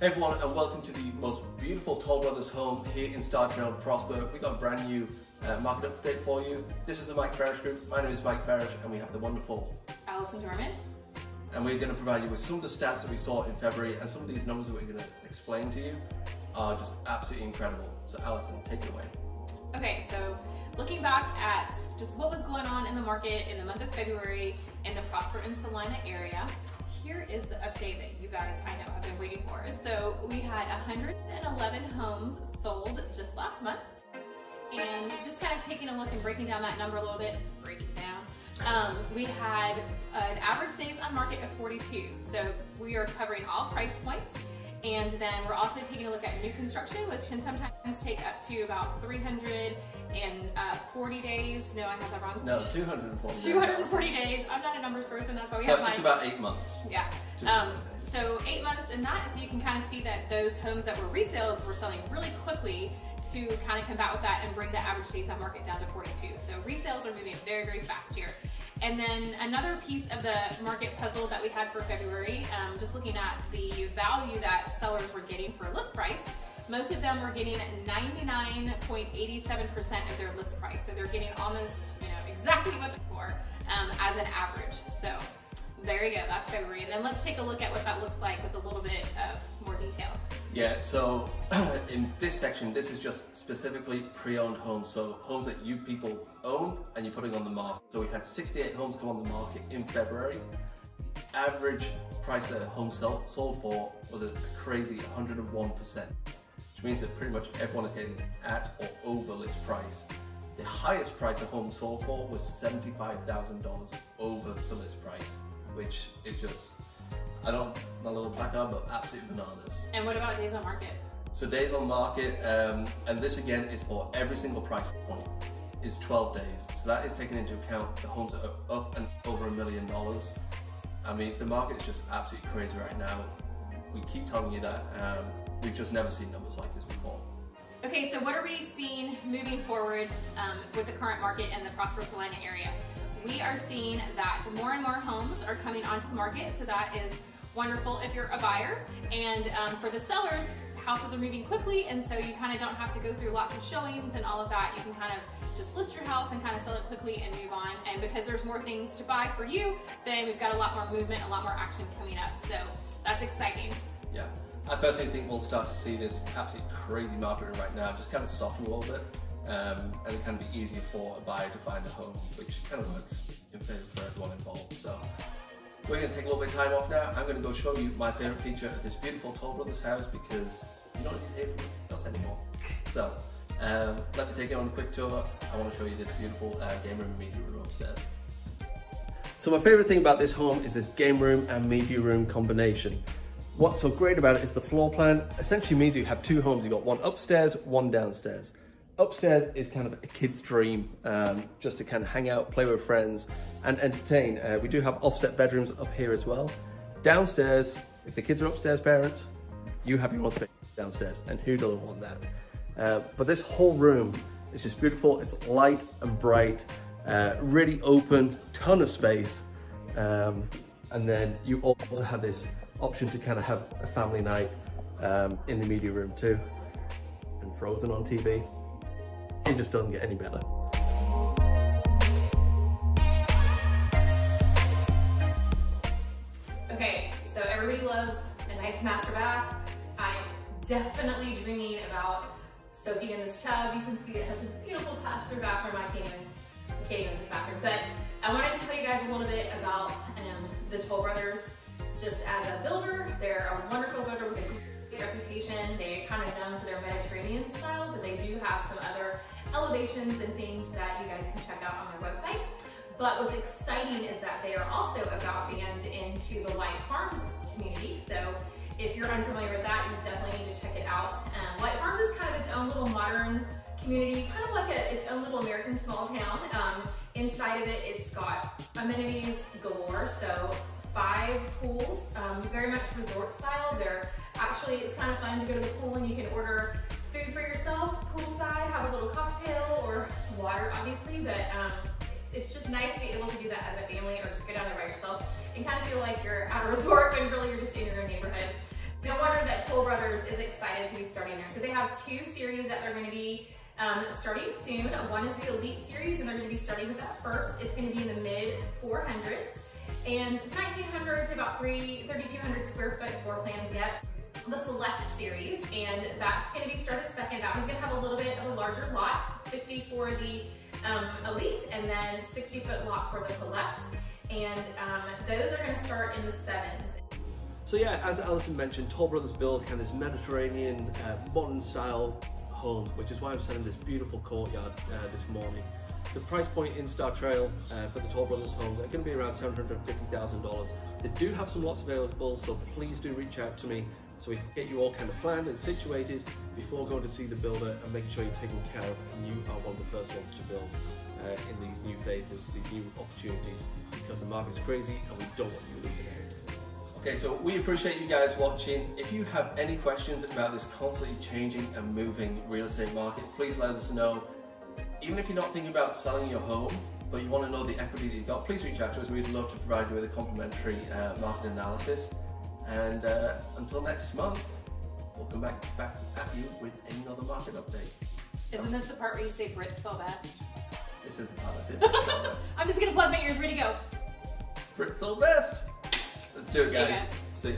Hey everyone and welcome to the most beautiful Toll Brothers home here in Star Trail Prosper. We got a brand new uh, market update for you. This is the Mike Farish Group. My name is Mike Farish and we have the wonderful Alison Dorman. And we're going to provide you with some of the stats that we saw in February and some of these numbers that we're going to explain to you are just absolutely incredible. So Alison, take it away. Okay, so looking back at just what was going on in the market in the month of February in the Prosper and Celina area, here is the update that you guys I know have waiting for. So we had 111 homes sold just last month. And just kind of taking a look and breaking down that number a little bit, breaking down, um, we had an average days on market of 42. So we are covering all price points. And then we're also taking a look at new construction, which can sometimes take up to about 340 uh, days. No, I have that wrong. No, 240. 240 days. I'm not a numbers person. That's why we so have it's about eight months. Yeah. Um, so eight months in that, so you can kind of see that those homes that were resales were selling really quickly to kind of combat with that and bring the average days on market down to 42. So resales are moving very, very fast here. And then another piece of the market puzzle that we had for February, um, just looking at the value that sellers were getting for list price, most of them were getting 99.87% of their list price. So they're getting almost, you know, exactly what they're for um, as an average. So there you go, that's February. And then let's take a look at what that looks like with a little bit of more detail. Yeah, so in this section, this is just specifically pre-owned homes. So homes that you people own and you're putting on the market. So we had 68 homes come on the market in February. The average price that a home sold, sold for was a crazy 101%, which means that pretty much everyone is getting at or over list price. The highest price a home sold for was $75,000 over the list price, which is just I don't, not a little placard, but absolutely bananas. And what about days on market? So days on market, um, and this again is for every single price point, is 12 days. So that is taking into account the homes that are up and over a million dollars. I mean, the market is just absolutely crazy right now. We keep telling you that. Um, we've just never seen numbers like this before. Okay, so what are we seeing moving forward um, with the current market in the Prosperous Celina area? We are seeing that more and more homes are coming onto the market, so that is wonderful if you're a buyer. And um, for the sellers, houses are moving quickly, and so you kind of don't have to go through lots of showings and all of that. You can kind of just list your house and kind of sell it quickly and move on. And because there's more things to buy for you, then we've got a lot more movement, a lot more action coming up. So that's exciting. Yeah. I personally think we'll start to see this absolutely crazy market right now just kind of soften a little bit um, and it can be easier for a buyer to find a home, which kind of works in favor for everyone involved. So we're going to take a little bit of time off now. I'm going to go show you my favorite feature of this beautiful Toll Brothers house because you don't need to hear from us anymore. So um, let me take you on a quick tour. I want to show you this beautiful uh, game room and media room upstairs. So my favorite thing about this home is this game room and media room combination. What's so great about it is the floor plan essentially means you have two homes. You've got one upstairs, one downstairs. Upstairs is kind of a kid's dream, um, just to kind of hang out, play with friends and entertain. Uh, we do have offset bedrooms up here as well. Downstairs, if the kids are upstairs parents, you have your own space downstairs and who doesn't want that? Uh, but this whole room is just beautiful. It's light and bright, uh, really open, ton of space. Um, and then you also have this option to kind of have a family night um, in the media room too. And Frozen on TV. It just doesn't get any better. Okay, so everybody loves a nice master bath. I'm definitely dreaming about soaking in this tub. You can see it has a beautiful master bathroom. I can't even, I even this bathroom. But I wanted to tell you guys a little bit about um, the Toll Brothers. Just as a builder, they're a wonderful builder with a great reputation. They're kind of known for their Mediterranean style, but they do have some other elevations and things that you guys can check out on their website. But what's exciting is that they are also about to end into the Light Farms community. So if you're unfamiliar with that, you definitely need to check it out. Um, Light Farms is kind of its own little modern community, kind of like a, its own little American small town. Um, inside of it, it's got amenities galore. So five pools, um, very much resort style. They're actually, it's kind of fun to go to the pool and you can order food for yourself, little cocktail or water, obviously, but um, it's just nice to be able to do that as a family or just go down there by yourself and kind of feel like you're at a resort when really you're just in your own neighborhood. No wonder that Toll Brothers is excited to be starting there. So they have two series that they're gonna be um, starting soon. One is the Elite Series, and they're gonna be starting with that first. It's gonna be in the mid 400s and 1900 to about 3, 3,200 square foot floor plans yet. The Select Series, and that's gonna be started second. That one's gonna larger lot, 50 for the um, Elite, and then 60 foot lot for the Select. And um, those are gonna start in the sevens. So yeah, as Alison mentioned, Toll Brothers build kind of this Mediterranean, uh, modern style home, which is why I'm selling this beautiful courtyard uh, this morning. The price point in Star Trail uh, for the Toll Brothers homes are going to be around $750,000. They do have some lots available, so please do reach out to me so we can get you all kind of planned and situated before going to see the builder and making sure you're taken care of and you are one of the first ones to build uh, in these new phases, these new opportunities, because the market's crazy and we don't want you losing out. Okay, so we appreciate you guys watching. If you have any questions about this constantly changing and moving real estate market, please let us know. Even if you're not thinking about selling your home, but you want to know the equity that you've got, please reach out to us. We'd love to provide you with a complimentary uh, market analysis. And uh, until next month, we'll come back, back at you with another market update. Isn't this the part where you say Brits sell best? This is the part I did. I'm just gonna plug my ears. Ready to go. Brits sell best. Let's do it, See guys. guys. See ya.